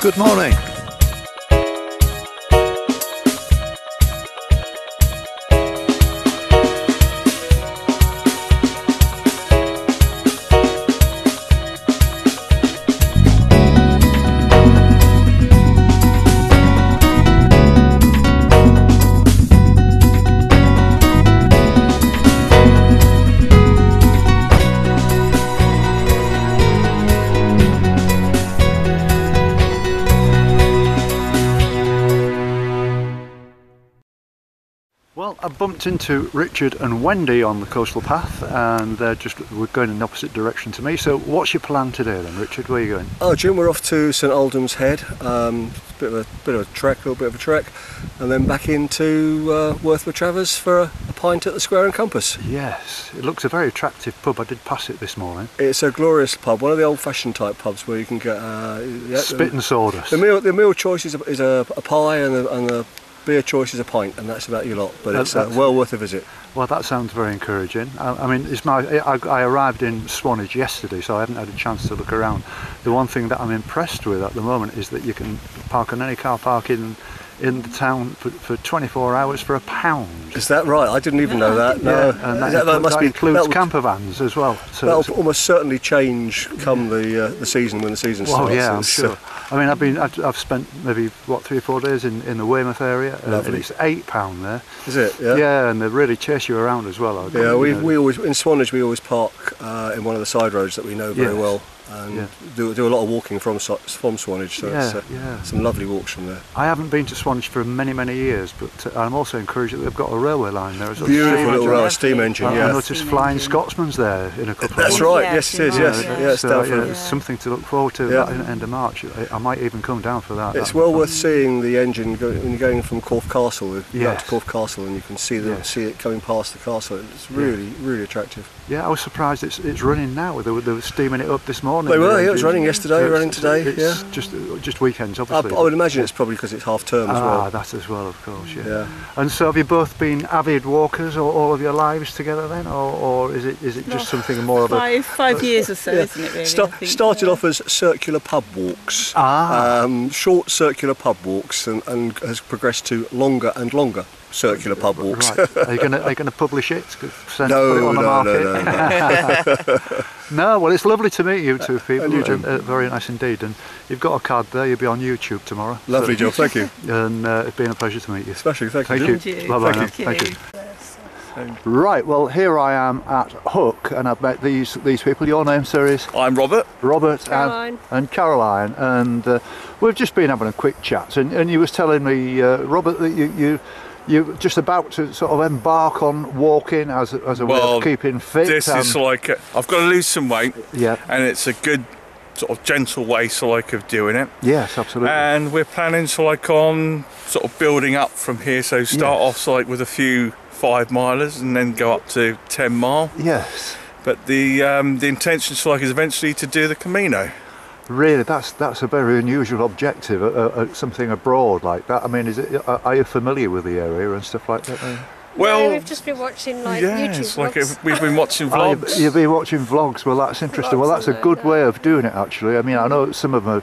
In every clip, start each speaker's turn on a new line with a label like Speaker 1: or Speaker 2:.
Speaker 1: Good morning. I bumped into Richard and Wendy on the coastal path, and they're just we're going in the opposite direction to me. So, what's your plan today, then, Richard? Where are you going?
Speaker 2: Oh, Jim, we're off to St Aldhelm's Head. Um, a bit of a bit of a trek, a little bit of a trek, and then back into uh, Worth Matravers for a, a pint at the Square and Compass.
Speaker 1: Yes, it looks a very attractive pub. I did pass it this morning.
Speaker 2: It's a glorious pub, one of the old-fashioned type pubs where you can get uh, yeah,
Speaker 1: Spit and sawdust.
Speaker 2: The meal, the meal choice is a, is a, a pie, and a, and the beer choice is a pint, and that's about your lot. But it's uh, well worth a visit.
Speaker 1: Well, that sounds very encouraging. I, I mean, it's my. I, I arrived in Swanage yesterday, so I haven't had a chance to look around. The one thing that I'm impressed with at the moment is that you can park on any car park in in the town for, for 24 hours for a pound.
Speaker 2: Is that right? I didn't even know that. No,
Speaker 1: Yeah, and that,
Speaker 2: that, that
Speaker 1: includes,
Speaker 2: must
Speaker 1: that
Speaker 2: be
Speaker 1: includes camper vans as well. So
Speaker 2: That'll almost certainly change come the uh, the season when the season
Speaker 1: Well,
Speaker 2: starts.
Speaker 1: yeah, I'm sure.
Speaker 2: Uh,
Speaker 1: I mean, I've been, I've, I've spent maybe what three or four days in, in the Weymouth area, and, and it's eight pound there.
Speaker 2: is it? Yeah.
Speaker 1: Yeah. and they really chase you around as well. I
Speaker 2: Yeah, we,
Speaker 1: know.
Speaker 2: we always in Swanage we always park uh, in one of the side roads that we know very
Speaker 1: Yes.
Speaker 2: well and
Speaker 1: Yeah.
Speaker 2: do, do a lot of walking from from Swanage. So it's
Speaker 1: Yeah,
Speaker 2: uh,
Speaker 1: yeah.
Speaker 2: some lovely walks from there.
Speaker 1: I haven't been to Swanage for many, many years, but uh, I'm also encouraged that they've got a railway line there as well.
Speaker 2: Beautiful
Speaker 1: Steam
Speaker 2: little
Speaker 1: engine.
Speaker 2: railway steam engine.
Speaker 1: I, I noticed
Speaker 3: Steam
Speaker 1: Flying
Speaker 3: engine.
Speaker 1: Scotsman's there in a couple
Speaker 2: that's
Speaker 1: of
Speaker 2: right.
Speaker 3: Yeah,
Speaker 2: yes, it is. Yes,
Speaker 3: March, yeah.
Speaker 2: yes,
Speaker 1: so, yeah,
Speaker 2: definitely.
Speaker 1: something to look forward to
Speaker 2: Yeah.
Speaker 1: that in end of March. I, I might even come down for that.
Speaker 2: It's
Speaker 1: That-
Speaker 2: well worth seeing the engine go, when you're going from Corfe Castle. You
Speaker 1: Yes.
Speaker 2: to Corfe Castle and you can see the,
Speaker 1: Yes.
Speaker 2: see it coming past the castle. It's really, really attractive.
Speaker 1: Yeah, I was surprised it's it's running now. They were, they were steaming it up this morning.
Speaker 2: They were, yeah, it was running yesterday,
Speaker 1: So
Speaker 2: running today,
Speaker 1: It's
Speaker 2: yeah.
Speaker 1: just just weekends, obviously.
Speaker 2: I would imagine it's probably because it's half term as
Speaker 1: Ah,
Speaker 2: well.
Speaker 1: that as well, of course, yeah.
Speaker 2: Yeah.
Speaker 1: And so, have you both been avid walkers all, all of your lives together then, or, or is it is it just
Speaker 3: No,
Speaker 1: something more of a
Speaker 3: Five, five years or so,
Speaker 2: Yeah.
Speaker 3: isn't it? Really?
Speaker 2: Sta-
Speaker 3: think,
Speaker 2: started
Speaker 3: yeah.
Speaker 2: off as circular pub walks,
Speaker 1: Ah.
Speaker 2: um, short circular pub walks, and, and has progressed to longer and longer circular pub walks.
Speaker 1: right? Are you going to are going to publish it? Send,
Speaker 2: No,
Speaker 1: put it on the
Speaker 2: no,
Speaker 1: market?
Speaker 2: no, no, no.
Speaker 1: No, well, it's lovely to meet you two people.
Speaker 2: you,
Speaker 1: Uh, uh, very nice indeed. And you've got a card there. You'll be on YouTube tomorrow.
Speaker 2: Lovely
Speaker 1: So-
Speaker 2: job, thank you.
Speaker 1: And uh, it's been a pleasure to meet you.
Speaker 2: Especially, thank,
Speaker 1: Thank
Speaker 2: you.
Speaker 1: you.
Speaker 3: Thank you.
Speaker 1: Bye-bye now.
Speaker 3: Thank
Speaker 1: Thank
Speaker 3: you.
Speaker 1: Right. Well, here I am at Hook, and I've met these these people. Your name, sir, is
Speaker 4: I'm Robert.
Speaker 1: Robert and-
Speaker 3: Caroline.
Speaker 1: And, Caroline, and uh, we've just been having a quick chat. And, and you was telling me, uh, Robert, that you. you you're just about to sort of embark on walking as a, as a way of keeping fit.
Speaker 4: This is like I've got to lose some weight,
Speaker 1: yeah,
Speaker 4: and it's a good sort of gentle way, so like of doing it.
Speaker 1: yes, absolutely.
Speaker 4: And we're planning so like on sort of building up from here. So start
Speaker 1: Yes.
Speaker 4: off so like with a few five milers, and then go up to ten mile.
Speaker 1: yes,
Speaker 4: But the um, the intention so like is eventually to do the Camino.
Speaker 1: Really, that's that's a very unusual objective. Uh, uh, something abroad like that. I mean, is it? Are are you familiar with the area and stuff like that? then?
Speaker 4: Well,
Speaker 5: yeah, we've just been watching like
Speaker 4: yeah,
Speaker 5: YouTube
Speaker 4: it's like
Speaker 5: vlogs.
Speaker 4: we've been watching
Speaker 1: Oh,
Speaker 4: vlogs.
Speaker 1: you've been watching vlogs. Well, that's interesting. Well, that's a good way of doing it, actually. I mean, I know some of them are,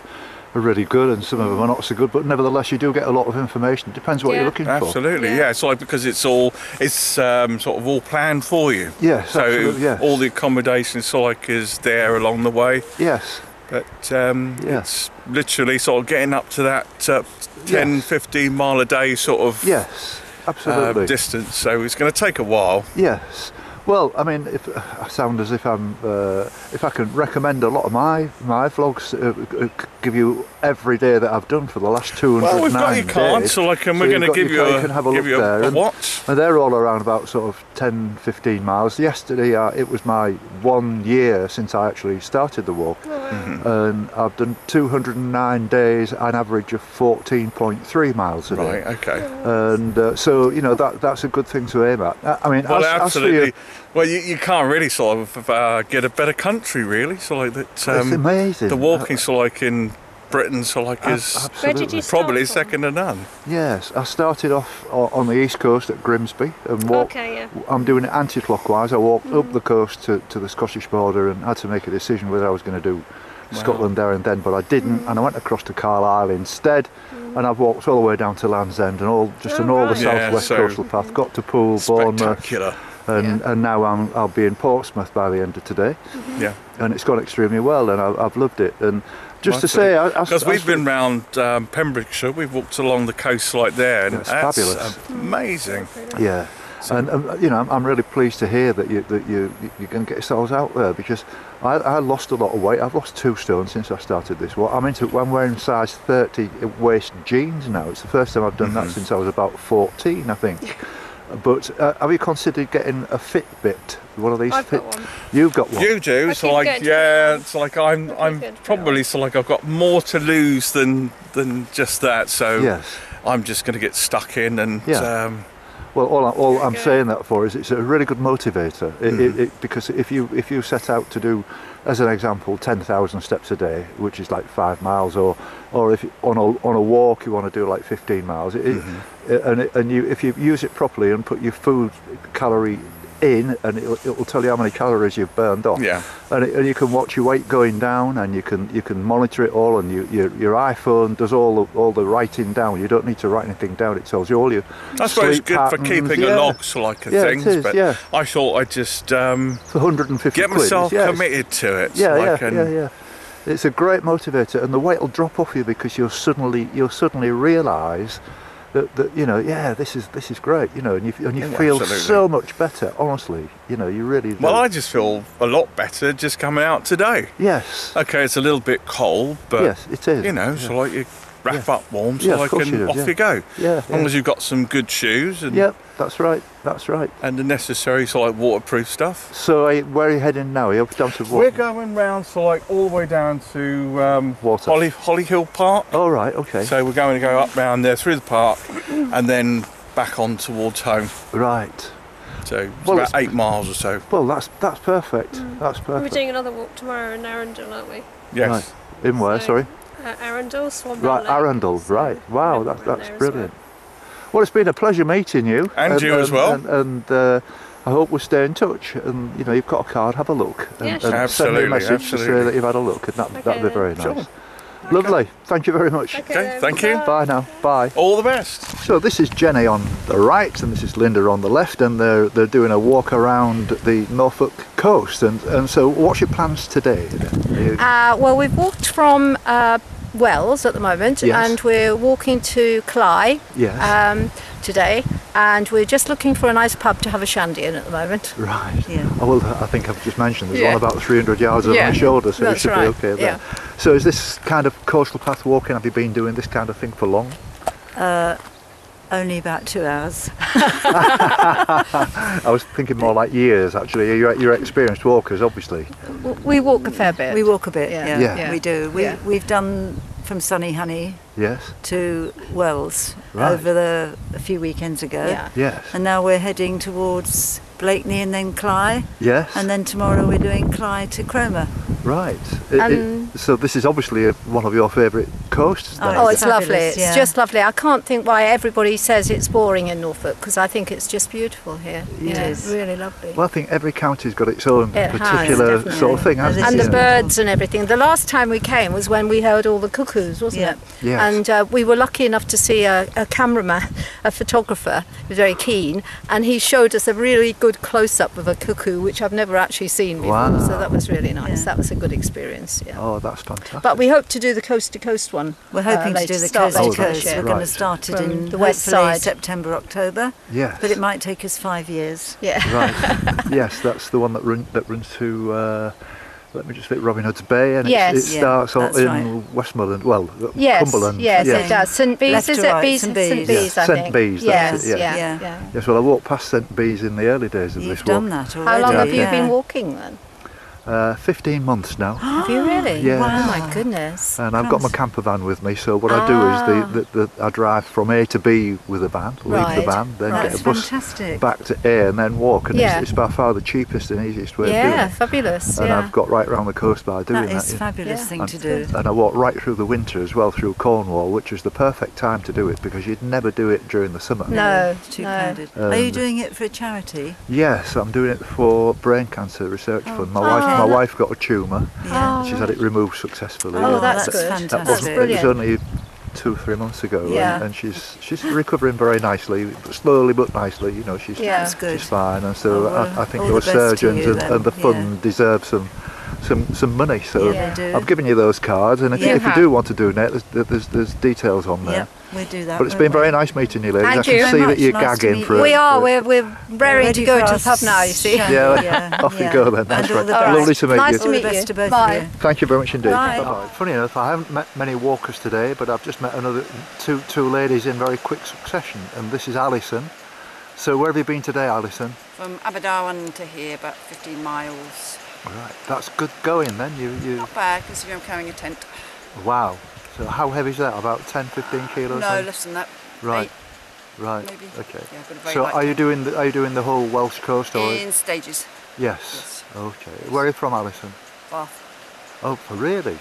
Speaker 1: are really good and some of them are not so good, but nevertheless, you do get a lot of information. It depends what
Speaker 5: Yeah.
Speaker 1: you're looking for.
Speaker 4: Absolutely,
Speaker 5: Yeah.
Speaker 4: yeah. It's like because it's all it's um, sort of all planned for you.
Speaker 1: Yes,
Speaker 4: So
Speaker 1: absolutely, yes.
Speaker 4: all the accommodation so like is there along the way.
Speaker 1: Yes,
Speaker 4: But um,
Speaker 1: Yeah.
Speaker 4: it's literally sort of getting up to that uh, 10,
Speaker 1: Yes.
Speaker 4: 15 mile a day sort of
Speaker 1: yes,
Speaker 4: uh,
Speaker 1: absolutely.
Speaker 4: distance. So it's going to take a while.
Speaker 1: Yes. Well, I mean, if, I sound as if I'm, uh, if I can recommend a lot of my my vlogs, uh, uh, give you every day that I've done for the last 209
Speaker 4: Well, we've got your card,
Speaker 1: days.
Speaker 4: so like, and we're
Speaker 1: you've
Speaker 4: going to
Speaker 1: got
Speaker 4: give
Speaker 1: your
Speaker 4: you
Speaker 1: card,
Speaker 4: a,
Speaker 1: you can have a
Speaker 4: give
Speaker 1: look
Speaker 4: you a,
Speaker 1: there,
Speaker 4: a
Speaker 1: and-
Speaker 4: watch.
Speaker 1: And they're all around about sort of 10, 15 miles. Yesterday, uh, it was my one year since I actually started the walk,
Speaker 4: Mm-hmm.
Speaker 1: and I've done 209 days, an average of 14.3 miles a day.
Speaker 4: Right, okay.
Speaker 1: And uh, so, you know, that that's a good thing to aim at. I I mean,
Speaker 4: Well,
Speaker 1: as, as for you-
Speaker 4: absolutely. Well, you, you can't really sort of uh, get a better country, really. So like that.
Speaker 1: it's
Speaker 4: Um,
Speaker 1: amazing.
Speaker 4: the walking, so like in Britain, so like is
Speaker 1: ab-
Speaker 5: Where did you
Speaker 1: absolutely.
Speaker 5: start
Speaker 4: probably
Speaker 5: from?
Speaker 4: second to none.
Speaker 1: Yes, I started off on the east coast at Grimsby and walked.
Speaker 5: Okay, yeah.
Speaker 1: I'm doing it anti-clockwise. I walked up the coast to, to the Scottish border and had to make a decision whether I was going to do Scotland there and then, but I didn't, and I went across to Carlisle instead, mm. and I've walked all the way down to Land's End and all just
Speaker 3: Oh,
Speaker 1: on all the
Speaker 3: right.
Speaker 4: Yeah,
Speaker 1: southwest
Speaker 4: so-
Speaker 1: coastal path. Got to Poole, Bournemouth,
Speaker 4: Spectacular.
Speaker 1: and,
Speaker 3: Yeah.
Speaker 1: and now I'm, I'll be in Portsmouth by the end of today, mm-hmm.
Speaker 4: Yeah.
Speaker 1: and it's gone extremely well, and I, I've loved it. And just to say,
Speaker 4: it.
Speaker 1: I, I,
Speaker 4: Because we've been round um, Pembrokeshire, we've walked along the coast like there, and
Speaker 1: That's
Speaker 4: that's,
Speaker 1: fabulous.
Speaker 4: amazing.
Speaker 1: Yeah, and um, you know, I'm, I'm really pleased to hear that you that you you're going to get yourselves out there because I, I lost a lot of weight. I've lost two stones since I started this. Well, I'm into I'm wearing size 30 waist jeans now. It's the first time I've done that since I was about 14, I think. But uh, have you considered getting a Fitbit? One of these
Speaker 3: I've
Speaker 1: Fit?
Speaker 3: got one.
Speaker 1: You've got one.
Speaker 4: You do,
Speaker 3: I
Speaker 4: so like yeah,
Speaker 3: the
Speaker 4: it's like I'm
Speaker 3: I keep
Speaker 4: I'm
Speaker 3: going to the
Speaker 4: probably so like I've got more to lose than than just that. So
Speaker 1: Yes.
Speaker 4: I'm just going to get stuck in and
Speaker 1: Yeah.
Speaker 4: um,
Speaker 1: Well, all, I, all I'm
Speaker 3: Okay.
Speaker 1: saying that for is it's a really good motivator. It,
Speaker 4: Mm-hmm.
Speaker 1: it, it, because if you if you set out to do, as an example, ten thousand steps a day, which is like five miles, or or if you, on a on a walk you want to do like fifteen miles, it,
Speaker 4: Mm-hmm.
Speaker 1: And it, and you if you use it properly and put your food calorie in, and it'll, it'll tell you how many calories you've burned off.
Speaker 4: Yeah.
Speaker 1: And, it, and you can watch your weight going down, and you can you can monitor it all, and you, your your iPhone does all the, all the writing down. You don't need to write anything down; it tells you all your.
Speaker 4: I suppose it's good for keeping
Speaker 1: yeah.
Speaker 4: a log like of
Speaker 1: Yeah,
Speaker 4: things.
Speaker 1: is,
Speaker 4: but
Speaker 1: yeah.
Speaker 4: I thought I'd just um,
Speaker 1: for 150
Speaker 4: get
Speaker 1: quid.
Speaker 4: myself
Speaker 1: yeah, it's-
Speaker 4: committed to it.
Speaker 1: Yeah,
Speaker 4: so
Speaker 1: yeah,
Speaker 4: can,
Speaker 1: yeah, yeah. It's a great motivator, and the weight will drop off you because you'll suddenly you'll suddenly realise that, that you know yeah this is this is great you know and you and you
Speaker 4: Yeah,
Speaker 1: feel
Speaker 4: absolutely.
Speaker 1: so much better honestly you know you really do.
Speaker 4: Well, I just feel a lot better just coming out today.
Speaker 1: yes
Speaker 4: Okay, it's a little bit cold, but
Speaker 1: yes it is
Speaker 4: you know, so like you wrap up warm, so
Speaker 1: Yeah, course
Speaker 4: and
Speaker 1: you
Speaker 4: off
Speaker 1: yeah.
Speaker 4: you go.
Speaker 1: yeah
Speaker 4: As long
Speaker 1: yeah.
Speaker 4: as you've got some good shoes and
Speaker 1: Yep, that's right that's right
Speaker 4: and the necessary so like waterproof stuff.
Speaker 1: so are you- where are you heading now are you up down to
Speaker 4: We're going round so like all the way down to um,
Speaker 1: Water.
Speaker 4: Holly Holly Hill Park.
Speaker 1: oh right okay
Speaker 4: So we're going to go up round there through the park and then back on towards home.
Speaker 1: right
Speaker 4: So it's
Speaker 1: Well,
Speaker 4: about
Speaker 1: it's-
Speaker 4: eight miles or so.
Speaker 1: well that's that's perfect that's perfect.
Speaker 3: We're doing another walk tomorrow in Arundel, aren't we?
Speaker 4: Yes.
Speaker 1: Right. in where
Speaker 3: So-
Speaker 1: sorry
Speaker 3: Uh, Arundel, Swan
Speaker 1: Right,
Speaker 3: Lake.
Speaker 1: Arundel,
Speaker 3: So
Speaker 1: right. Wow,
Speaker 3: we're
Speaker 1: that's, that's brilliant. Well, it's been a pleasure meeting you.
Speaker 4: And you as well.
Speaker 1: And, and uh, I hope we stay in touch. And, you know, you've got a card, have a look. And,
Speaker 3: Yeah,
Speaker 1: and
Speaker 3: sure.
Speaker 1: send me a
Speaker 4: Absolutely,
Speaker 1: message to say that you've had a look. And that,
Speaker 3: Okay
Speaker 1: that'd be very nice.
Speaker 4: Sure.
Speaker 1: Lovely. Thank you very much.
Speaker 3: Okay,
Speaker 4: Okay,
Speaker 3: then,
Speaker 4: thank you.
Speaker 3: bye.
Speaker 1: Bye now. Bye.
Speaker 4: All the best.
Speaker 1: So this is Jenny on the right and this is Linda on the left and they're, they're doing a walk around the Norfolk coast. And, and so what's your plans today? You-
Speaker 5: Uh, well, we've walked from uh, Wells at the moment,
Speaker 1: Yes.
Speaker 5: and we're walking to Cley
Speaker 1: yes.
Speaker 5: um, today, and we're just looking for a nice pub to have a shandy in at the moment.
Speaker 1: Right.
Speaker 5: Yeah.
Speaker 1: Oh, well, I think I've just mentioned there's
Speaker 5: Yeah.
Speaker 1: one about 300 yards over
Speaker 5: Yeah.
Speaker 1: my shoulder, so
Speaker 5: That's
Speaker 1: it should
Speaker 5: right,
Speaker 1: be okay there.
Speaker 5: yeah.
Speaker 1: So is this kind of coastal path walking? Have you been doing this kind of thing for long?
Speaker 6: Uh, only about two hours.
Speaker 1: I was thinking more like years, actually. You're, you're experienced walkers, obviously.
Speaker 5: We walk a fair bit.
Speaker 6: We walk a bit,
Speaker 5: Yeah.
Speaker 6: yeah,
Speaker 1: Yeah.
Speaker 5: Yeah.
Speaker 6: we do. We,
Speaker 5: Yeah.
Speaker 6: We've done from Sunny Hunny
Speaker 1: Yes.
Speaker 6: to Wells
Speaker 1: Right.
Speaker 6: over the a few weekends ago.
Speaker 5: Yeah.
Speaker 1: Yes.
Speaker 6: And now we're heading towards Blakeney and then Cley.
Speaker 1: yes.
Speaker 6: And then tomorrow we're doing Cley to Cromer.
Speaker 1: right. It- it-
Speaker 5: Um,
Speaker 1: so this is obviously a, one of your favourite coasts.
Speaker 6: Oh,
Speaker 1: then,
Speaker 5: Oh, it's?
Speaker 6: Fabulous,
Speaker 5: lovely. It's
Speaker 6: yeah.
Speaker 5: just lovely. I can't think why everybody says it's boring in Norfolk because I think it's just beautiful here.
Speaker 1: It
Speaker 5: Yeah,
Speaker 6: is.
Speaker 5: really lovely.
Speaker 1: Well, I think every county's got its own
Speaker 5: It
Speaker 1: particular
Speaker 5: definitely.
Speaker 1: sort of thing,
Speaker 6: And
Speaker 1: hasn't
Speaker 5: and the
Speaker 6: Yeah.
Speaker 5: birds and everything. The last time we came was when we heard all the cuckoos, wasn't
Speaker 6: Yeah.
Speaker 5: it?
Speaker 1: Yes.
Speaker 5: And uh, we were lucky enough to see a, a cameraman, a photographer, very keen, and he showed us a really good close up of a cuckoo, which I've never actually seen before.
Speaker 1: Wow.
Speaker 5: So that was really nice.
Speaker 6: Yeah.
Speaker 5: That was a good experience. Yeah.
Speaker 1: Oh, that's fantastic.
Speaker 5: But we hope to do the coast to coast one.
Speaker 6: We're
Speaker 5: uh,
Speaker 6: hoping to do the coast to
Speaker 5: later this
Speaker 6: coast.
Speaker 5: year.
Speaker 6: We're going to start it
Speaker 5: From
Speaker 6: in
Speaker 5: the west side.
Speaker 6: September, October.
Speaker 1: yes.
Speaker 6: But it might take us five years.
Speaker 5: Yeah.
Speaker 1: Right. yes, that's the one that, run, that runs to. Uh, let me just think. Robin Hood's Bay, and
Speaker 5: Yes.
Speaker 1: it, it
Speaker 6: Yeah,
Speaker 1: starts on, in
Speaker 6: right.
Speaker 1: Westmorland. Well,
Speaker 5: Yes,
Speaker 1: Cumberland.
Speaker 5: yes,
Speaker 1: yes.
Speaker 5: it does. St Bees, is
Speaker 6: to
Speaker 5: it
Speaker 6: right,
Speaker 5: Bees?
Speaker 6: St.
Speaker 5: St
Speaker 6: Bees.
Speaker 5: Bees, I
Speaker 1: St.
Speaker 5: think.
Speaker 1: Bees,
Speaker 5: yes,
Speaker 1: it, yeah.
Speaker 5: yeah,
Speaker 6: Yeah.
Speaker 5: yeah.
Speaker 1: Yes, well, I walked past St Bees in the early days of
Speaker 6: You've
Speaker 1: this
Speaker 6: done that already.
Speaker 5: How long have you
Speaker 6: yeah.
Speaker 5: been walking then?
Speaker 1: Uh, 15 months now.
Speaker 5: Have you really?
Speaker 1: Yes.
Speaker 5: Oh my goodness.
Speaker 1: And I've got my camper van with me, so what I do is the, the, the, I drive from A to B with a van, leave
Speaker 5: Right,
Speaker 1: the van, then
Speaker 5: right.
Speaker 1: get a bus
Speaker 6: fantastic.
Speaker 1: back to A and then walk. And
Speaker 5: Yeah.
Speaker 1: it's, it's by far the cheapest and easiest way of doing
Speaker 5: Yeah, fabulous.
Speaker 1: And
Speaker 5: yeah.
Speaker 1: I've got right round the coast by doing
Speaker 6: That
Speaker 1: that.
Speaker 6: is a fabulous
Speaker 5: Yeah.
Speaker 6: thing
Speaker 1: And-
Speaker 6: to do.
Speaker 1: And I walk right through the winter as well through Cornwall, which is the perfect time to do it because you'd never do it during the summer.
Speaker 5: No,
Speaker 6: it's too
Speaker 5: no.
Speaker 6: crowded. Are you
Speaker 1: Um,
Speaker 6: doing it for a charity?
Speaker 1: Yes, I'm doing it for Brain Cancer Research
Speaker 6: Oh,
Speaker 1: Fund. My wife my wife got a tumour.
Speaker 6: Yeah.
Speaker 1: She's had it oh. removed successfully.
Speaker 5: Oh,
Speaker 1: and
Speaker 5: that's good.
Speaker 6: fantastic.
Speaker 1: That
Speaker 5: That's
Speaker 1: wasn't,
Speaker 5: brilliant.
Speaker 1: It was only two or three months ago, and-
Speaker 5: Yeah.
Speaker 1: and, she's she's recovering very nicely, slowly but nicely. You know, she's
Speaker 5: Yeah.
Speaker 1: She's fine, and so
Speaker 6: Oh, well,
Speaker 1: I, I think
Speaker 6: all
Speaker 1: your
Speaker 6: the best to
Speaker 1: surgeons
Speaker 6: you
Speaker 1: and, and the fund
Speaker 6: yeah.
Speaker 1: deserve some. Some, some money, so
Speaker 6: Yeah.
Speaker 1: I've given you those cards, and if,
Speaker 6: Yeah.
Speaker 1: if you do want to donate, there's, there's, there's details on there.
Speaker 6: Yeah, we do that.
Speaker 1: But it's
Speaker 6: won't
Speaker 1: been
Speaker 6: we?
Speaker 1: very nice meeting you, ladies.
Speaker 5: Thank
Speaker 1: I can
Speaker 5: you
Speaker 1: see
Speaker 6: very
Speaker 1: that you're
Speaker 6: Nice
Speaker 1: gagging for it.
Speaker 5: We are. We're, we're raring to go to the pub now, you see.
Speaker 6: session.
Speaker 1: Yeah,
Speaker 6: yeah,
Speaker 1: off you go then. That's
Speaker 6: And all
Speaker 1: right.
Speaker 6: the
Speaker 1: Lovely to meet
Speaker 5: Nice
Speaker 1: you.
Speaker 5: to
Speaker 6: All the
Speaker 5: meet
Speaker 6: best
Speaker 5: you.
Speaker 6: to both
Speaker 5: Bye.
Speaker 6: of you.
Speaker 1: Thank you very much indeed.
Speaker 6: Bye.
Speaker 1: Bye-bye. Funny enough, I haven't met many walkers today, but I've just met another two two ladies in very quick succession, and this is Alison. So where have you been today, Alison?
Speaker 7: From Aberdawan to here, about 15 miles.
Speaker 1: Right, that's good going then. You you
Speaker 7: Not bad, considering I'm carrying a tent.
Speaker 1: wow. So how heavy is that? About 10, 15 kilos?
Speaker 7: No, less than that.
Speaker 1: Right.
Speaker 7: Eight,
Speaker 1: Right.
Speaker 7: maybe.
Speaker 1: Okay.
Speaker 7: Yeah, I've got a very
Speaker 1: So are you doing the, are you doing the whole Welsh coast or?
Speaker 7: In stages.
Speaker 1: Yes.
Speaker 7: Yes.
Speaker 1: Okay. Where are you from, Alison?
Speaker 7: Bath.
Speaker 1: Oh, really?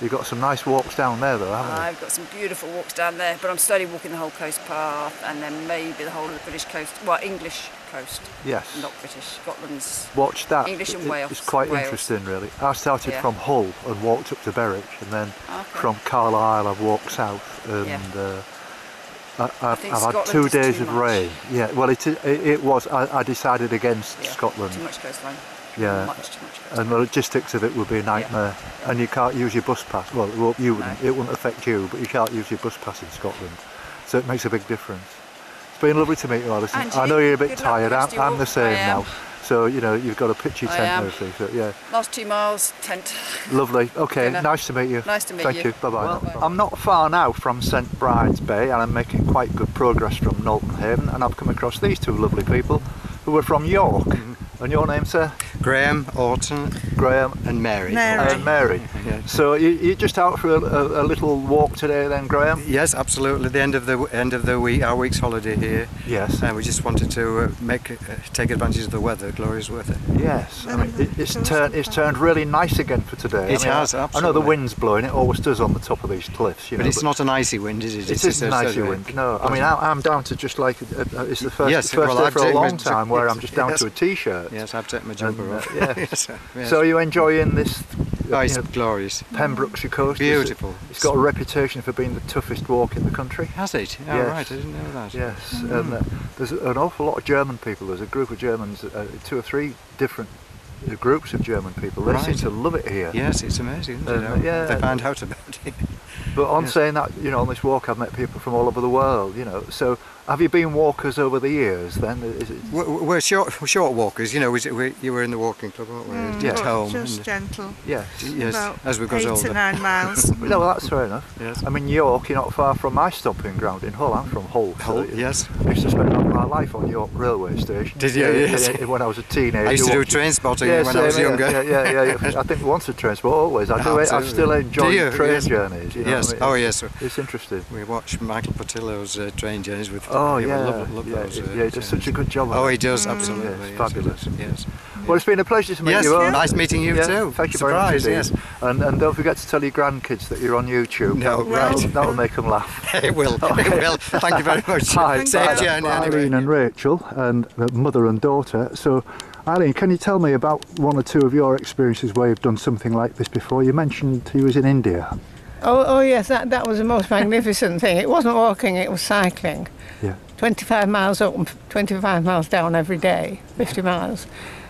Speaker 1: You've got some nice walks down there, though, haven't you?
Speaker 7: I've got some beautiful walks down there, but I'm slowly walking the whole coast path and then maybe the whole of the British coast, well, English coast,
Speaker 1: Yes.
Speaker 7: not British. Scotland's.
Speaker 1: Watch that.
Speaker 7: English and
Speaker 1: It-
Speaker 7: Wales.
Speaker 1: It's quite
Speaker 7: Wales.
Speaker 1: interesting, really. I started
Speaker 7: Yeah.
Speaker 1: from Hull and walked up to Berwick, and then
Speaker 7: Okay.
Speaker 1: from Carlisle I've walked south, and
Speaker 7: Yeah.
Speaker 1: uh, I, I've had two days of
Speaker 7: much.
Speaker 1: rain. Yeah, well, it, it, it was. I, I decided against
Speaker 7: Yeah,
Speaker 1: Scotland.
Speaker 7: Too much coastline.
Speaker 1: Yeah.
Speaker 7: Much too much coastline.
Speaker 1: And the logistics of it would be a nightmare, and you can't use your bus pass. Well, you wouldn't.
Speaker 7: No.
Speaker 1: It wouldn't affect you, but you can't use your bus pass in Scotland, so it makes a big difference. It's been lovely to meet you, Alison.
Speaker 7: And
Speaker 1: I know you're a bit tired. I'm, I'm the same now. So you know you've got a pitchy tent and everything. So yeah.
Speaker 7: Last two miles, tent.
Speaker 1: Lovely. Okay,
Speaker 7: Dinner.
Speaker 1: nice to meet you.
Speaker 7: Nice to meet
Speaker 1: Thank
Speaker 7: you.
Speaker 1: Thank you. Bye bye.
Speaker 7: Well, Bye.
Speaker 1: I'm not far now from St Bride's Bay, and I'm making quite good progress from Nolton Haven, and I've come across these two lovely people who are from York.
Speaker 7: Mm-hmm.
Speaker 1: And your name, sir?
Speaker 8: Graham, Orton,
Speaker 1: Graham
Speaker 8: and Mary.
Speaker 6: Mary.
Speaker 1: and Mary.
Speaker 8: Yeah.
Speaker 1: So you, you're just out for a, a, a little walk today, then, Graham?
Speaker 8: Yes, absolutely. The end of the end of the week, our week's holiday here,
Speaker 1: Yes.
Speaker 8: and we just wanted to uh, make uh, take advantage of the weather. Glorious weather.
Speaker 1: Yes, I mean it, it's turned it's turned really nice again for today.
Speaker 8: It
Speaker 1: I mean,
Speaker 8: has,
Speaker 1: I, I know the wind's blowing; it always does on the top of these cliffs. You
Speaker 8: But
Speaker 1: know,
Speaker 8: it's not an icy wind, is it?
Speaker 1: It
Speaker 8: It's
Speaker 1: isn't
Speaker 8: just
Speaker 1: icy
Speaker 8: sort of-
Speaker 1: wind. No, I mean I, I'm down to just like uh, it's the first
Speaker 8: Yes,
Speaker 1: first
Speaker 8: well,
Speaker 1: day
Speaker 8: I've
Speaker 1: for a long
Speaker 8: my-
Speaker 1: time where I'm just down
Speaker 8: yes.
Speaker 1: to a t-shirt.
Speaker 8: Yes, I've taken my jumper Off.
Speaker 1: yeah.
Speaker 8: yes, yes.
Speaker 1: So are you enjoying this?
Speaker 8: oh, it's
Speaker 1: you know,
Speaker 8: glorious.
Speaker 1: Pembrokeshire coast. is it-
Speaker 8: Beautiful.
Speaker 1: It's got a reputation for being the toughest walk in the country.
Speaker 8: Has it? Oh,
Speaker 1: Yes.
Speaker 8: right. I didn't know that.
Speaker 1: Yes,
Speaker 8: Mm.
Speaker 1: and uh, there's an awful lot of German people. There's a group of Germans, uh, two or three different uh, groups of German people. They seem
Speaker 8: Right.
Speaker 1: to love it here.
Speaker 8: Yes, it's amazing. Isn't it?
Speaker 1: Uh, yeah.
Speaker 8: They found out about it.
Speaker 1: But on
Speaker 8: Yes.
Speaker 1: saying that, you know, on this walk, I've met people from all over the world. You know, so have you been walkers over the years? Then is it?
Speaker 8: We're, we're short, short walkers, you know. We, we, you were in the walking club, weren't we?
Speaker 1: Mm, Yeah.
Speaker 8: At home.
Speaker 9: Just
Speaker 8: and-
Speaker 9: gentle.
Speaker 1: Yes.
Speaker 8: yes,
Speaker 9: About
Speaker 8: as we got
Speaker 9: eight
Speaker 8: older.
Speaker 9: to nine miles.
Speaker 1: No, well, that's fair enough.
Speaker 8: Yes.
Speaker 1: I mean, York, you're not far from my stomping ground in Hull. I'm from Hull. so
Speaker 8: Hull,
Speaker 1: you-
Speaker 8: yes.
Speaker 1: I used to spend all my life on York railway station.
Speaker 8: Did you?
Speaker 1: Yeah,
Speaker 8: Yes.
Speaker 1: yeah, When I was a teenager.
Speaker 8: I used to do
Speaker 1: watching-
Speaker 8: train spotting
Speaker 1: Yeah,
Speaker 8: when I was younger.
Speaker 1: Yeah, yeah, yeah. yeah. I think once a transport, always. I do. it. I still enjoy
Speaker 8: Do
Speaker 1: train
Speaker 8: Yes.
Speaker 1: journeys. You know
Speaker 8: yes.
Speaker 1: I mean?
Speaker 8: Oh, yes.
Speaker 1: It's interesting.
Speaker 8: We watched Michael Portillo's uh, train journeys with.
Speaker 1: Oh
Speaker 8: we
Speaker 1: yeah,
Speaker 8: love, love
Speaker 1: yeah,
Speaker 8: those.
Speaker 1: yeah,
Speaker 8: uh,
Speaker 1: he does such a good job.
Speaker 8: Oh, he does absolutely.
Speaker 1: Yes,
Speaker 8: yes,
Speaker 1: fabulous.
Speaker 8: Yes.
Speaker 1: Well, it's been a pleasure to meet
Speaker 8: Yes,
Speaker 1: you. all.
Speaker 8: nice meeting you
Speaker 1: Yeah,
Speaker 8: too.
Speaker 1: Thank you very much
Speaker 8: Surprise,
Speaker 1: indeed. And, and don't forget to tell your grandkids that you're on YouTube.
Speaker 8: No,
Speaker 1: That'll-
Speaker 8: right.
Speaker 1: That'll, that'll make them laugh.
Speaker 8: It will. It will. Thank you very much.
Speaker 1: Hi,
Speaker 8: Safe
Speaker 1: bye.
Speaker 8: journey anyway.
Speaker 1: Eileen and Rachel, and uh, mother and daughter. So, Eileen, can you tell me about one or two of your experiences where you've done something like this before? You mentioned you was in India.
Speaker 9: Oh, oh yes, that, that was the most magnificent thing. It wasn't walking, it was cycling.
Speaker 1: Yeah.
Speaker 9: 25 miles up and 25 miles down every day, 50 miles.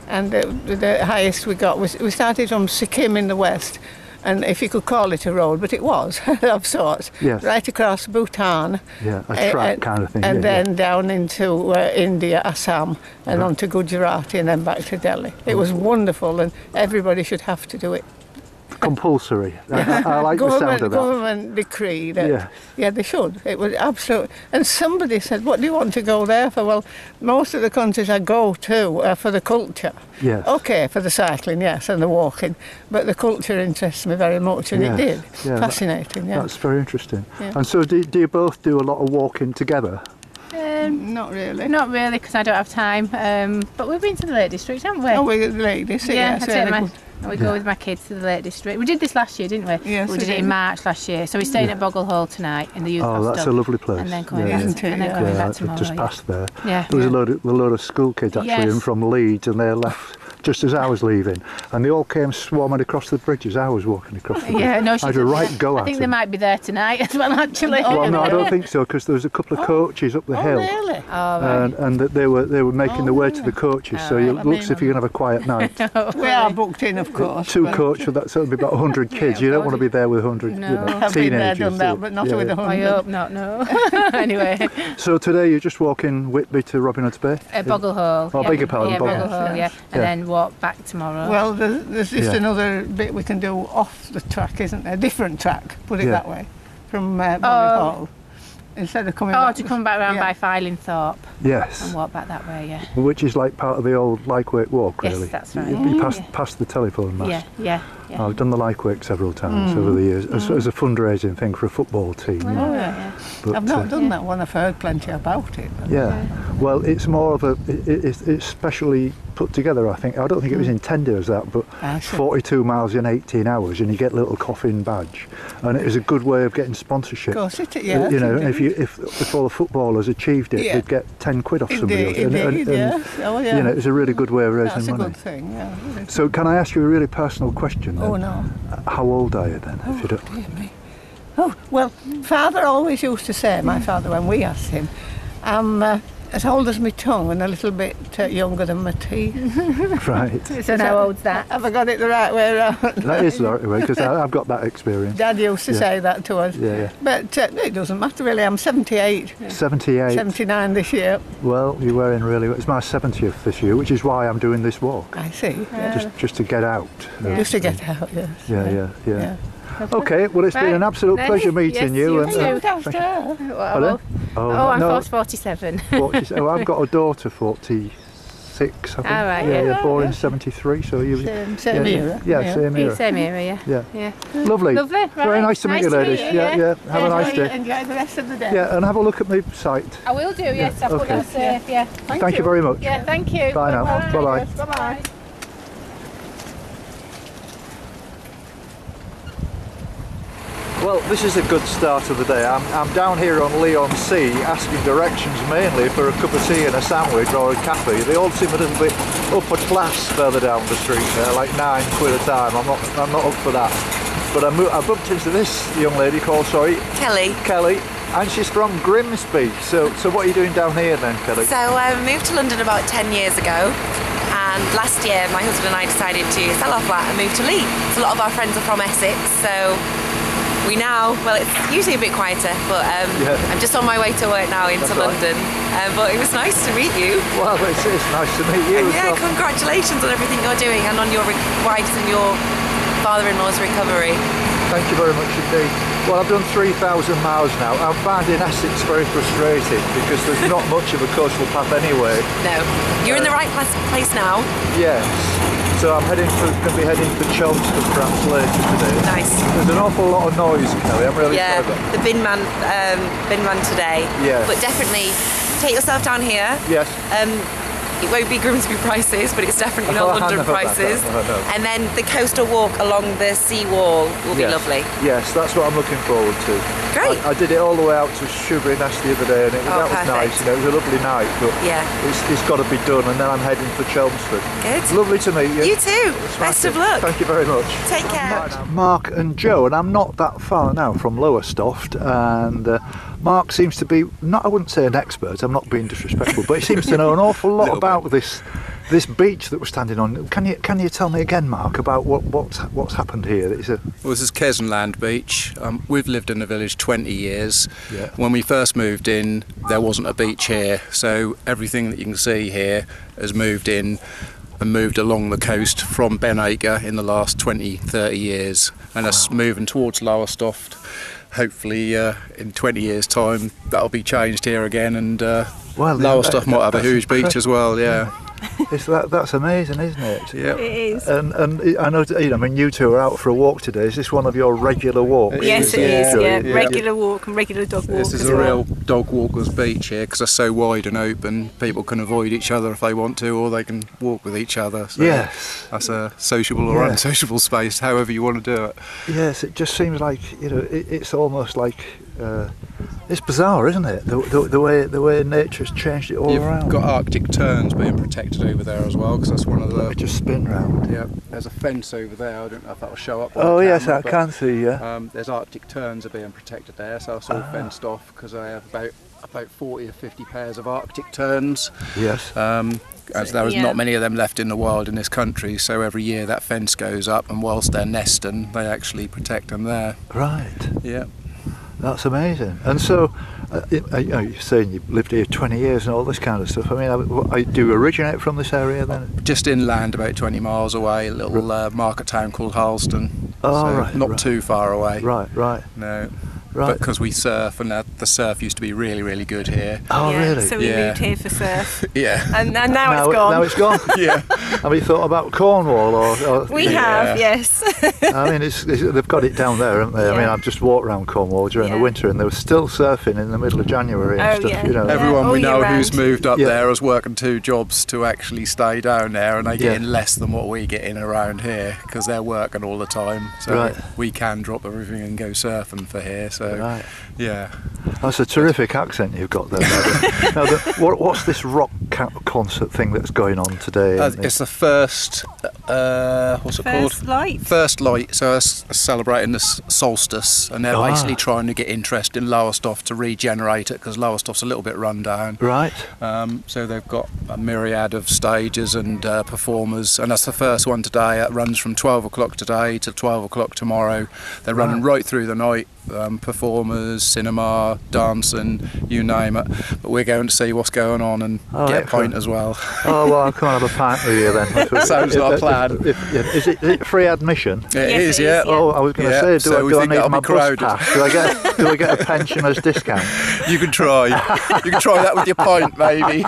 Speaker 9: And the, the highest we got was, we started from Sikkim in the west, and if you could call it a road, but it was of sorts.
Speaker 1: Yes.
Speaker 9: Right across Bhutan.
Speaker 1: Yeah, a track
Speaker 9: uh,
Speaker 1: kind of thing.
Speaker 9: And
Speaker 1: yeah,
Speaker 9: then down into uh, India, Assam, and on to Guwahati, and then back to Delhi. It was wonderful, and everybody should have to do it.
Speaker 1: yeah. compulsory. I, I- I like the
Speaker 9: government,
Speaker 1: sound of that.
Speaker 9: government decree that
Speaker 1: Yeah.
Speaker 9: yeah they should it was absolute and somebody said what do you want to go there for well most of the countries I go to are for the culture
Speaker 1: Yes.
Speaker 9: okay for the cycling yes and the walking but the culture interests me very much and
Speaker 1: Yes.
Speaker 9: it did
Speaker 1: Yeah, that-
Speaker 9: fascinating yeah
Speaker 1: That's very interesting.
Speaker 9: Yeah.
Speaker 1: And so, do, do you both do a lot of walking together?
Speaker 10: Um,
Speaker 9: not really
Speaker 10: not really, because I don't have time. Um, but we've been to the Lake District, haven't we?
Speaker 9: oh we ladies
Speaker 10: yeah,
Speaker 9: yes,
Speaker 10: I
Speaker 9: yeah,
Speaker 10: take my,
Speaker 9: good.
Speaker 10: we go with my kids to the Lake District. We did this last year, didn't we?
Speaker 9: Yes,
Speaker 10: we
Speaker 9: we
Speaker 10: did it in. March last year. So we're staying at Boggle Hole tonight in the youth
Speaker 1: Oh, that's a lovely place.
Speaker 10: And then coming back, and then coming back
Speaker 1: I've
Speaker 10: tomorrow.
Speaker 1: just passed there.
Speaker 10: Yeah.
Speaker 1: There was a load, of, a load of school kids actually
Speaker 10: Yes.
Speaker 1: in from Leeds, and they left just as I was leaving, and they all came swarming across the bridge as I was walking across the bridge.
Speaker 10: Yeah, no, she
Speaker 1: I had a
Speaker 10: doesn't.
Speaker 1: right go
Speaker 10: I
Speaker 1: at
Speaker 10: think they
Speaker 1: them.
Speaker 10: might be there tonight as well, actually.
Speaker 1: Well, no, I don't think so because there was a couple of coaches up the
Speaker 9: Oh,
Speaker 1: hill.
Speaker 9: really?
Speaker 10: Oh, right.
Speaker 1: And, and that they were they were making
Speaker 9: Oh,
Speaker 1: their way to the coaches, so
Speaker 10: Oh,
Speaker 1: it
Speaker 10: right.
Speaker 1: looks if you're gonna have a quiet night.
Speaker 9: We are booked in, of course.
Speaker 1: Two
Speaker 9: but
Speaker 1: coach, that's so it'll be about 100 kids. you don't want to be there with 100
Speaker 10: No.
Speaker 1: you know,
Speaker 9: I've been there,
Speaker 1: teenagers.
Speaker 9: done that, but not
Speaker 1: Yeah,
Speaker 9: with
Speaker 1: yeah.
Speaker 9: a
Speaker 10: I
Speaker 9: hundred.
Speaker 10: hope not, no. anyway,
Speaker 1: So today you're just walking Whitby to Robin Hood's Bay?
Speaker 10: uh, Boggle Hole.
Speaker 1: Oh,
Speaker 10: yeah.
Speaker 1: beg your pardon,
Speaker 10: Yeah,
Speaker 1: Boggle
Speaker 10: Boggle
Speaker 9: Hole.
Speaker 10: Hole, yeah. And
Speaker 1: Yeah.
Speaker 10: then walk back tomorrow.
Speaker 9: Well, there's, there's just
Speaker 1: Yeah.
Speaker 9: another bit we can do off the track, isn't there? Different track, put it
Speaker 1: Yeah.
Speaker 9: that way, from uh, Bonnie
Speaker 10: Oh.
Speaker 9: Hall. Instead of coming
Speaker 10: oh,
Speaker 9: back
Speaker 10: to come back round
Speaker 9: yeah.
Speaker 10: by Fylingthorpe
Speaker 1: Yes.
Speaker 10: and walk back that way, yeah.
Speaker 1: Which is like part of the old Lyke Wake walk, really.
Speaker 10: Yes,
Speaker 1: really.
Speaker 10: that's right.
Speaker 1: You, you
Speaker 10: Yeah.
Speaker 1: passed,
Speaker 10: Yeah.
Speaker 1: past the telephone mast.
Speaker 10: Yeah, yeah, yeah.
Speaker 1: I've done the Lyke Wake several times over the years as, as a fundraising thing for a football team.
Speaker 9: Oh, yeah.
Speaker 1: But,
Speaker 9: I've not
Speaker 1: uh,
Speaker 9: done that one. I've heard plenty about it.
Speaker 1: Yeah, well, it's more of a. It, it's, it's specially put together. I think. I don't think it was intended as that, but
Speaker 9: see.
Speaker 1: 42 miles in 18 hours, and you get a little coffin badge, and it is a good way of getting sponsorship.
Speaker 9: Of course, it,
Speaker 1: Uh,
Speaker 9: yeah.
Speaker 1: you know, if you if, if all the footballers achieved it,
Speaker 9: Yeah.
Speaker 1: they'd get 10 quid off somebody
Speaker 9: Indeed.
Speaker 1: And- and-
Speaker 9: indeed,
Speaker 1: and,
Speaker 9: yes. Oh, yeah.
Speaker 1: You know, it's a really good way of raising
Speaker 9: That's a
Speaker 1: money.
Speaker 9: good thing, yeah.
Speaker 1: So, can I ask you a really personal question?
Speaker 9: Oh, no.
Speaker 1: How old are you then? If you don't,
Speaker 9: Dear me. Oh, well, father always used to say, my father, when we asked him, I'm uh, as old as my tongue and a little bit uh, younger than my teeth.
Speaker 1: right.
Speaker 10: So how old's that?
Speaker 9: Have I got it the right way around?
Speaker 1: That is the right way because I've got that experience.
Speaker 9: Dad used to
Speaker 1: Yeah.
Speaker 9: say that to us.
Speaker 1: Yeah, yeah.
Speaker 9: But uh, it doesn't matter really. I'm 78,
Speaker 1: 78.
Speaker 9: 79 this year.
Speaker 1: Well, you're wearing really. It's my 70th this year, which is why I'm doing this walk.
Speaker 9: I see. Yeah.
Speaker 1: Just, just to get out.
Speaker 10: Yeah.
Speaker 9: Just to get out, yes.
Speaker 1: Yeah, yeah, yeah.
Speaker 9: Yeah.
Speaker 1: Okay, well, it's been an absolute
Speaker 10: Then-
Speaker 1: pleasure meeting
Speaker 10: yes,
Speaker 1: you.
Speaker 10: you
Speaker 1: and,
Speaker 10: too.
Speaker 1: uh, thank you.
Speaker 9: downstairs.
Speaker 10: Oh,
Speaker 1: Oh,
Speaker 10: oh, I'm
Speaker 1: no,
Speaker 10: forced 47.
Speaker 1: oh, I've got a daughter, 46, I think.
Speaker 10: Ah, right,
Speaker 1: yeah,
Speaker 10: yeah.
Speaker 1: born in 73, so you.
Speaker 9: Same, same
Speaker 1: yeah,
Speaker 9: era.
Speaker 1: Yeah, same era.
Speaker 10: Same area, yeah.
Speaker 1: Yeah.
Speaker 10: Yeah.
Speaker 1: Lovely.
Speaker 10: Lovely,
Speaker 1: Very
Speaker 10: right.
Speaker 1: nice to meet
Speaker 10: Nice
Speaker 1: you, ladies.
Speaker 10: you,
Speaker 1: yeah,
Speaker 10: yeah.
Speaker 1: yeah. Have a nice day.
Speaker 9: Enjoy the rest of the day.
Speaker 1: Yeah, and have a look at my site.
Speaker 10: I will do, yes. I'll put
Speaker 1: okay.
Speaker 10: that safe, yeah.
Speaker 1: Thank, you very much.
Speaker 10: Yeah, thank you.
Speaker 1: Bye now. Bye-bye.
Speaker 10: Bye-bye.
Speaker 1: Well, this is a good start of the day. I'm, I'm down here on Leigh-on-Sea asking directions mainly for a cup of tea and a sandwich or a cafe. They all seem a little bit upper class further down the street there, like nine quid a time. I'm not, I'm not up for that. But I, mo- I bumped into this young lady called, sorry,
Speaker 11: Kelly.
Speaker 1: Kelly, and she's from Grimsby. So, so what are you doing down here then, Kelly?
Speaker 11: So uh, I moved to London about 10 years ago and last year my husband and I decided to sell our flat and move to Leeds. So a lot of our friends are from Essex so we now, well it's usually a bit quieter but um,
Speaker 1: Yeah.
Speaker 11: I'm just on my way to work now into
Speaker 1: That's right.
Speaker 11: London um, but it was nice to meet you.
Speaker 1: Well, it's, it's nice to meet you
Speaker 11: yeah,
Speaker 1: well.
Speaker 11: congratulations on everything you're doing and on your wife's and your father-in-law's recovery.
Speaker 1: Thank you very much indeed. Well, I've done 3,000 miles now. I'm finding Essex very frustrating because there's not much of a coastal path anyway.
Speaker 11: No, you're in the right place, place now.
Speaker 1: Yes. So I'm heading for, going to be heading for Chelmsford perhaps later today.
Speaker 11: Nice.
Speaker 1: There's an awful lot of noise, Kelly. I'm really
Speaker 11: Yeah,
Speaker 1: sorry. about-
Speaker 11: the bin man, um, bin man today.
Speaker 1: Yes.
Speaker 11: But definitely take yourself down here.
Speaker 1: Yes.
Speaker 11: Um, it won't be Grimsby prices, but it's definitely not London
Speaker 1: that,
Speaker 11: prices. And then the coastal walk along the sea wall will be lovely.
Speaker 1: Yes, that's what I'm looking forward to.
Speaker 11: Great.
Speaker 1: I, I did it all the way out to Shoeburyness the other day, and it,
Speaker 11: Oh,
Speaker 1: that was nice.
Speaker 11: perfect.
Speaker 1: You know, it was a lovely night, but
Speaker 11: Yeah.
Speaker 1: it's, it's got to be done. And then I'm heading for Chelmsford.
Speaker 11: Good.
Speaker 1: Lovely to meet you.
Speaker 11: You too. Best of luck.
Speaker 1: Thank you very much.
Speaker 11: Take care.
Speaker 1: Mark and Joe, and I'm not that far now from Lowestoft, and uh, Mark seems to be not I wouldn't say an expert, I'm not being disrespectful, but he seems to know an awful lot about this this beach that we're standing on. Can you can you tell me again, Mark, about what what's what's happened here? It's a
Speaker 12: Well, this is Kessingland Beach. Um, we've lived in the village 20 years.
Speaker 1: Yeah.
Speaker 12: When we first moved in, there wasn't a beach here, so everything that you can see here has moved in and moved along the coast from Benacre in the last 20, 30 years, and us moving towards Lowestoft. Hopefully, uh, in 20 years' time, that'll be changed here again, and uh,
Speaker 1: Well, yeah,
Speaker 12: Lowestoft
Speaker 1: that-
Speaker 12: might have a huge beach as well. Yeah.
Speaker 1: It's that that's amazing, isn't it?
Speaker 12: Yeah.
Speaker 3: It is.
Speaker 1: And and I know you know, I mean you two are out for a walk today. Is this one of your regular walks?
Speaker 3: Yes, it
Speaker 12: Yeah.
Speaker 3: is. Yeah,
Speaker 12: Yeah.
Speaker 3: regular walk and regular dog walk
Speaker 12: This is
Speaker 3: as
Speaker 12: a
Speaker 3: well.
Speaker 12: real dog walkers beach here because it's so wide and open. People can avoid each other if they want to, or they can walk with each other. So
Speaker 1: Yes.
Speaker 12: that's a sociable or
Speaker 1: Yeah.
Speaker 12: unsociable space, however you want to do it.
Speaker 1: Yes, it just seems like you know it, it's almost like uh, It's bizarre, isn't it? The, the, the way the way nature's changed it all
Speaker 12: You've
Speaker 1: around.
Speaker 12: got Arctic terns being protected over there as well, because that's one of the.
Speaker 1: Let me just spin round.
Speaker 12: Yeah, there's a fence over there. I don't know if that'll show up. on
Speaker 1: Oh
Speaker 12: the
Speaker 1: yes, I
Speaker 12: but,
Speaker 1: can see. Yeah.
Speaker 12: Um, there's Arctic terns are being protected there, so it's all
Speaker 1: Ah.
Speaker 12: fenced off because I have about about 40 or 50 pairs of Arctic terns.
Speaker 1: Yes.
Speaker 12: Um, as there is
Speaker 3: Yeah.
Speaker 12: not many of them left in the wild in this country, so every year that fence goes up, and whilst they're nesting, they actually protect them there.
Speaker 1: Right.
Speaker 12: Yeah.
Speaker 1: That's amazing. And so, uh, uh, you know, you're saying you've lived here 20 years and all this kind of stuff. I mean, I, I- do you originate from this area then?
Speaker 12: Just inland, about 20 miles away, a little uh, market town called Harleston.
Speaker 1: Oh,
Speaker 12: so
Speaker 1: right,
Speaker 12: Not
Speaker 1: right.
Speaker 12: too far away.
Speaker 1: Right, right.
Speaker 12: No.
Speaker 1: Right.
Speaker 12: Because we surf, and that, the surf used to be really, really good here.
Speaker 1: Oh,
Speaker 3: yeah,
Speaker 1: really?
Speaker 3: So we
Speaker 12: Yeah.
Speaker 3: moved here for surf.
Speaker 12: Yeah.
Speaker 3: And, and now,
Speaker 1: now,
Speaker 3: it's
Speaker 1: it-
Speaker 3: gone.
Speaker 1: Now it's gone.
Speaker 12: yeah.
Speaker 1: Have you thought about Cornwall or? or
Speaker 3: we
Speaker 12: Yeah.
Speaker 3: have, yes.
Speaker 1: I mean, it's, it's, they've got it down there, haven't they? I mean, I've just walked around Cornwall during the winter, and they were still surfing in the middle of January and
Speaker 3: Oh,
Speaker 1: stuff.
Speaker 3: yeah.
Speaker 1: You know.
Speaker 12: Everyone
Speaker 3: all
Speaker 12: we know who's
Speaker 3: round.
Speaker 12: moved up
Speaker 1: Yeah.
Speaker 12: there is working two jobs to actually stay down there, and they get
Speaker 1: Yeah.
Speaker 12: in less than what we get in around here because they're working all the time. So
Speaker 1: Right.
Speaker 12: we can drop everything and go surfing for here. So
Speaker 1: Right.
Speaker 12: yeah,
Speaker 1: That's a terrific accent you've got there. Now, the, what, what's this rock ca- concert thing that's going on today?
Speaker 12: Uh, it's the first. Uh, what's it called?
Speaker 3: First light.
Speaker 12: First light. So it's celebrating the s- solstice, and they're
Speaker 1: Ah.
Speaker 12: basically trying to get interest in Lowestoft to regenerate it because Lowestoft's a little bit run down.
Speaker 1: right.
Speaker 12: Um, so they've got a myriad of stages and uh, performers, and that's the first one today. It runs from 12 o'clock today to 12 o'clock tomorrow. They're running right through the night. Um, performers, cinema, dancing, you name it. But we're going to see what's going on and
Speaker 1: Oh,
Speaker 12: get a
Speaker 1: excellent.
Speaker 12: pint as well.
Speaker 1: Oh well, I'll come and have a pint with you then.
Speaker 12: Sounds like a
Speaker 1: If-
Speaker 12: plan.
Speaker 1: if- if- yeah. Is, it, is it free admission?
Speaker 12: It
Speaker 3: Yes,
Speaker 12: is,
Speaker 3: it
Speaker 12: yeah.
Speaker 3: is, yeah.
Speaker 1: Oh, I was going to
Speaker 12: Yeah,
Speaker 1: say, do,
Speaker 12: so
Speaker 1: I,
Speaker 12: we
Speaker 1: do I need my
Speaker 12: be
Speaker 1: bus pass? Do I get do I get a pensioner's discount?
Speaker 12: You can try. you can try that with your pint, maybe.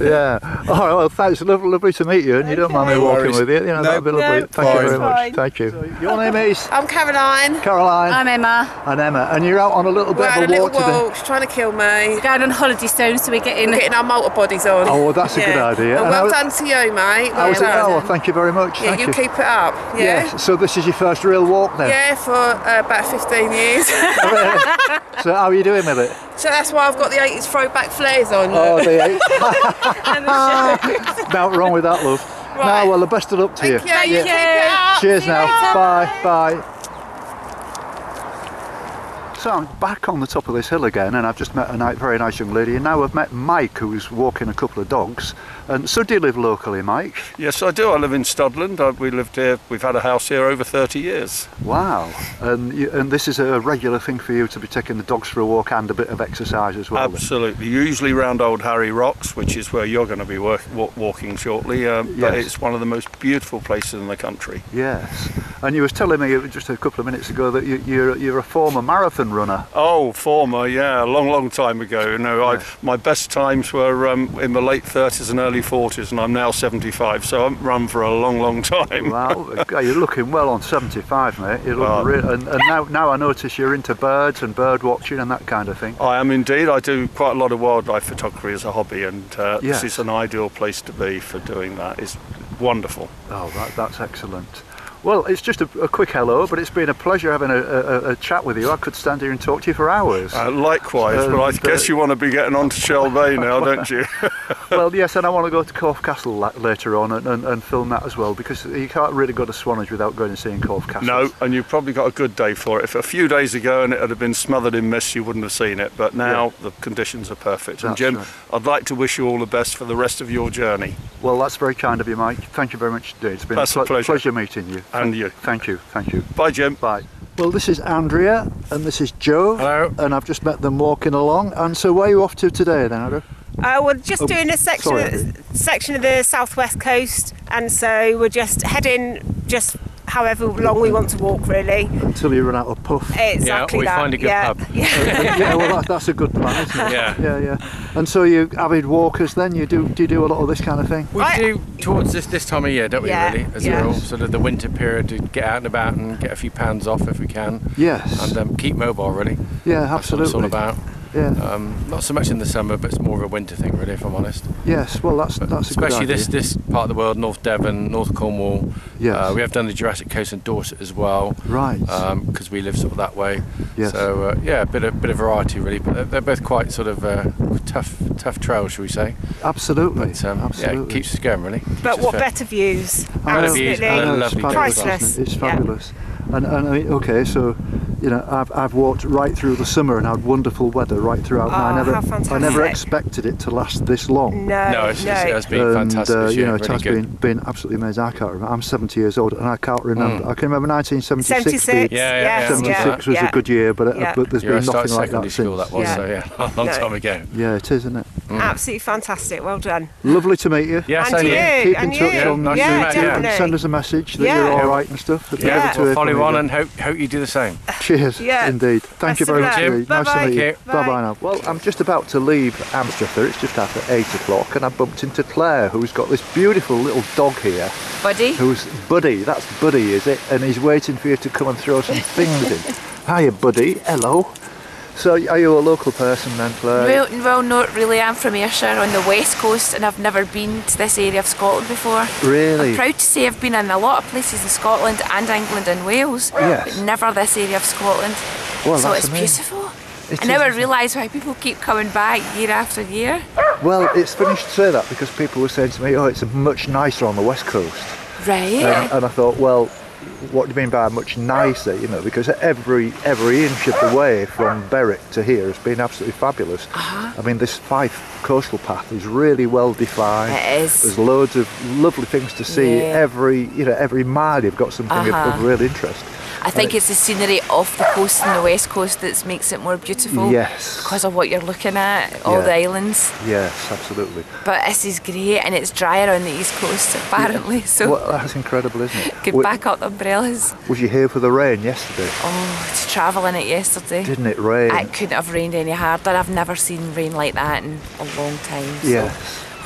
Speaker 1: yeah. All right. Well, thanks. Lovely, lovely to meet you, and you don't mind me
Speaker 12: No
Speaker 1: walking
Speaker 12: worries.
Speaker 1: with you. You know,
Speaker 12: No,
Speaker 1: that'd be lovely.
Speaker 3: no,
Speaker 1: Thank you very much.
Speaker 3: Fine.
Speaker 1: Thank you. Your name is
Speaker 13: I'm Caroline.
Speaker 1: Caroline
Speaker 10: I'm Emma.
Speaker 1: and Emma, and you're out on a little
Speaker 13: We're
Speaker 1: bit
Speaker 13: a
Speaker 1: of a walk today.
Speaker 13: walk. She's trying to kill me.
Speaker 10: We're going on holiday soon, so we're getting.
Speaker 13: We're getting our motor bodies on.
Speaker 1: Oh, well, that's a good idea.
Speaker 13: And
Speaker 1: And
Speaker 13: well
Speaker 1: how-
Speaker 13: done to you, mate.
Speaker 1: How was it?
Speaker 13: Well
Speaker 1: Oh, well,
Speaker 13: done.
Speaker 1: thank you very much.
Speaker 13: Yeah,
Speaker 1: Thank
Speaker 13: you
Speaker 1: you.
Speaker 13: keep it up. Yeah.
Speaker 1: Yes. So this is your first real walk then.
Speaker 13: Yeah, for uh, about 15 years.
Speaker 1: So how are you doing with it?
Speaker 13: so that's why I've got the 80s throwback flares on.
Speaker 1: Oh,
Speaker 13: look.
Speaker 1: the
Speaker 13: and the shoes.
Speaker 1: Nothing wrong with that, love.
Speaker 13: Right.
Speaker 1: No, well, the best of luck to
Speaker 13: Thank
Speaker 1: you.
Speaker 13: you. You keep it.
Speaker 1: Cheers
Speaker 13: See
Speaker 1: now. Bye. Bye. So I'm back on the top of this hill again, and I've just met a very nice young lady, and now I've met Mike, who's walking a couple of dogs. And so, do you live locally, Mike?
Speaker 4: Yes, I do. I live in Studland. I, we lived here. We've had a house here over 30 years.
Speaker 1: Wow. And you, and this is a regular thing for you to be taking the dogs for a walk and a bit of exercise as well. then?
Speaker 4: Absolutely. Usually round Old Harry Rocks, which is where you're going to be work, wa- walking shortly. Um, But it's one of the most beautiful places in the country.
Speaker 1: Yes. And you was telling me just a couple of minutes ago that you, you're you're a former marathon runner.
Speaker 4: Oh, former, yeah, a long, long time ago. You know, I, my best times were um, in the late 30s and early 40s, and I'm now 75, so I've run for a long, long time.
Speaker 1: Wow, you're looking well on 75, mate. You look
Speaker 4: Well-
Speaker 1: re- and, and now now I notice you're into birds and bird watching and that kind of thing.
Speaker 4: I am indeed. I do quite a lot of wildlife photography as a hobby, and uh,
Speaker 1: Yes.
Speaker 4: this is an ideal place to be for doing that. It's wonderful.
Speaker 1: Oh, that, that's excellent. Well, it's just a, a quick hello, but it's been a pleasure having a, a, a chat with you. I could stand here and talk to you for hours.
Speaker 4: Uh, likewise, but I guess you want to be getting on to Shell Bay now, don't you?
Speaker 1: well, yes, and I want to go to Corfe Castle la- later on and, and, and film that as well because you can't really go to Swanage without going and seeing Corfe Castle.
Speaker 4: no, and you've probably got a good day for it. If a few days ago and it had been smothered in mist, you wouldn't have seen it. But now the conditions are perfect. and Jim,
Speaker 1: right.
Speaker 4: I'd like to wish you all the best for the rest of your journey.
Speaker 1: Well, that's very kind of you, Mike. Thank you very much indeed. It's been
Speaker 4: That's a
Speaker 1: ple-
Speaker 4: pleasure.
Speaker 1: meeting you.
Speaker 4: And you.
Speaker 1: Thank you. Thank you.
Speaker 4: Bye, Jim.
Speaker 1: Bye. Well, this is Andrea and this is Joe.
Speaker 14: Hello.
Speaker 1: And I've just met them walking along. And so, where are you off to today, then, Andrew?
Speaker 14: Uh, we're just
Speaker 1: Oh,
Speaker 14: doing a section
Speaker 1: sorry,
Speaker 14: of, section of the southwest coast, and so we're just heading just however long we want to walk, really.
Speaker 1: Until you run out of puff.
Speaker 14: Exactly Yeah,
Speaker 15: we
Speaker 14: that.
Speaker 15: find a good
Speaker 14: yeah.
Speaker 15: pub.
Speaker 14: Yeah.
Speaker 1: yeah, well, that, that's a good plan, isn't it?
Speaker 15: Yeah.
Speaker 1: yeah, yeah. And so, you avid walkers, then you do do you do a lot of this kind of thing?
Speaker 15: We do towards this this time of year, don't we?
Speaker 14: Yeah,
Speaker 15: Really, as
Speaker 14: yeah.
Speaker 15: a rule, sort of the winter period to get out and about and get a few pounds off if we can.
Speaker 1: Yes.
Speaker 15: And um, keep mobile, really.
Speaker 1: Yeah,
Speaker 15: That's what it's all about.
Speaker 1: Yeah.
Speaker 15: Um, not so much in the summer, but it's more of a winter thing, really, if I'm honest.
Speaker 1: Yes, well, that's that's a good
Speaker 15: Especially
Speaker 1: idea.
Speaker 15: this this part of the world, North Devon, North Cornwall.
Speaker 1: Yes.
Speaker 15: Uh, we have done the Jurassic Coast and Dorset as well.
Speaker 1: Right.
Speaker 15: Because we live sort of that way.
Speaker 1: Yes.
Speaker 15: So uh, yeah, a bit of bit of variety really, but they're, they're both quite sort of uh, tough tough trails, shall we say?
Speaker 1: Absolutely.
Speaker 15: But, um, Yeah,
Speaker 1: Absolutely.
Speaker 15: it keeps us going really.
Speaker 13: But what
Speaker 15: fair.
Speaker 13: better views?
Speaker 1: I know,
Speaker 13: Absolutely.
Speaker 1: I know, it's
Speaker 15: lovely
Speaker 1: fabulous,
Speaker 13: Priceless.
Speaker 1: isn't it?
Speaker 13: Yeah.
Speaker 1: Fabulous. And, and I mean, okay, so you know, I've, I've walked right through the summer and had wonderful weather right throughout. and I
Speaker 13: Oh,
Speaker 1: never,
Speaker 13: how
Speaker 1: I never expected it to last this long.
Speaker 13: No,
Speaker 15: No, it's, it's, it has been
Speaker 1: and,
Speaker 15: fantastic
Speaker 1: uh,
Speaker 15: this
Speaker 1: you
Speaker 15: year.
Speaker 1: know, it
Speaker 15: really
Speaker 1: has
Speaker 15: good.
Speaker 1: been, been absolutely amazing. I can't remember. I'm 70 years old, and I can't remember.
Speaker 15: Mm.
Speaker 1: I can remember 1976.
Speaker 13: 76,
Speaker 15: Yeah, yeah, yeah.
Speaker 1: 76 was
Speaker 13: yeah.
Speaker 1: a good year, but, uh,
Speaker 13: Yeah.
Speaker 1: but there's
Speaker 15: Yeah, I
Speaker 1: been nothing like that
Speaker 15: school
Speaker 1: since.
Speaker 15: that was,
Speaker 13: Yeah.
Speaker 15: so yeah, a long
Speaker 13: No.
Speaker 15: time ago.
Speaker 1: Yeah, it is, isn't it? Mm.
Speaker 13: Absolutely fantastic. Well done.
Speaker 1: Lovely to meet you.
Speaker 15: Yeah,
Speaker 13: And
Speaker 15: same
Speaker 13: you,
Speaker 15: here.
Speaker 1: Keep in
Speaker 13: and
Speaker 1: touch
Speaker 13: you.
Speaker 1: on
Speaker 15: Nice to meet you.
Speaker 13: definitely.
Speaker 1: Send us a message that
Speaker 13: Yeah.
Speaker 1: you're all right and stuff. It'd be
Speaker 13: Yeah.
Speaker 1: to
Speaker 15: We'll follow on and hope hope you do the same.
Speaker 1: Cheers.
Speaker 13: Yeah.
Speaker 1: Indeed. Thank
Speaker 13: Best
Speaker 1: you very
Speaker 13: luck.
Speaker 1: much. indeed. Nice to
Speaker 13: Bye-bye.
Speaker 1: meet you.
Speaker 15: Thank you.
Speaker 1: Bye bye now. Well, I'm just about to leave Anstruther. It's just after eight o'clock, and I bumped into Claire, who's got this beautiful little dog here.
Speaker 11: Buddy?
Speaker 1: Who's Buddy? That's Buddy, is it? And he's waiting for you to come and throw some things in. Hiya, Buddy. Hello. So, are you a local person then, Claire?
Speaker 16: Well, well, not really. I'm from Ayrshire on the west coast, and I've never been to this area of Scotland before.
Speaker 1: Really?
Speaker 16: I'm proud to say I've been in a lot of places in Scotland and England and Wales,
Speaker 1: Yes.
Speaker 16: but never this area of Scotland.
Speaker 1: Well,
Speaker 16: so it's
Speaker 1: amazing.
Speaker 16: beautiful.
Speaker 1: It
Speaker 16: I never
Speaker 1: is.
Speaker 16: realised why people keep coming back year after year.
Speaker 1: Well, it's funny to say that because people were saying to me, "Oh, it's much nicer on the west coast."
Speaker 16: Right.
Speaker 1: And, and I thought, well, what do you mean by much nicer? You know, because every every inch of the way from Berwick to here has been absolutely fabulous.
Speaker 16: Uh-huh.
Speaker 1: I mean, this Fife coastal path is really well defined.
Speaker 16: It is.
Speaker 1: There's loads of lovely things to see.
Speaker 16: Yeah.
Speaker 1: Every you know every mile you've got something
Speaker 16: Uh-huh.
Speaker 1: of real interest.
Speaker 16: I think it's the scenery off the coast and the west coast that makes it more beautiful.
Speaker 1: Yes.
Speaker 16: Because of what you're looking at, all
Speaker 1: Yeah.
Speaker 16: the islands.
Speaker 1: Yes, absolutely.
Speaker 16: But this is great, and it's drier on the east coast apparently. So
Speaker 1: Well, that's incredible, isn't it?
Speaker 16: could
Speaker 1: Wa-
Speaker 16: back up the umbrellas.
Speaker 1: Was you here for the rain yesterday?
Speaker 16: Oh, to travel in it yesterday.
Speaker 1: Didn't it rain?
Speaker 16: It couldn't have rained any harder. I've never seen rain like that in a long time. So
Speaker 1: Yes.